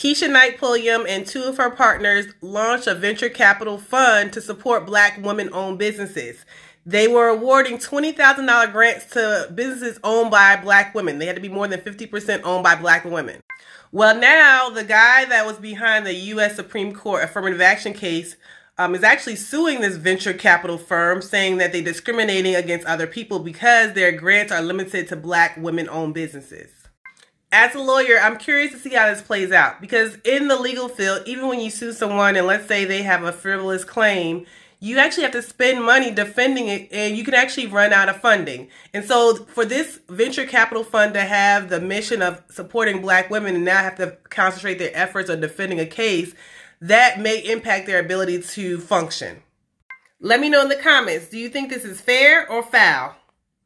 Keshia Knight Pulliam and two of her partners launched a venture capital fund to support black women owned businesses. They were awarding $20,000 grants to businesses owned by black women. They had to be more than 50% owned by black women. Well, now the guy that was behind the U.S. Supreme Court affirmative action case um, is actually suing this venture capital firm, saying that they're discriminating against other people because their grants are limited to black women owned businesses. As a lawyer, I'm curious to see how this plays out because in the legal field, even when you sue someone and let's say they have a frivolous claim, you actually have to spend money defending it and you can actually run out of funding. And so for this venture capital fund to have the mission of supporting black women and now have to concentrate their efforts on defending a case, that may impact their ability to function. Let me know in the comments, do you think this is fair or foul?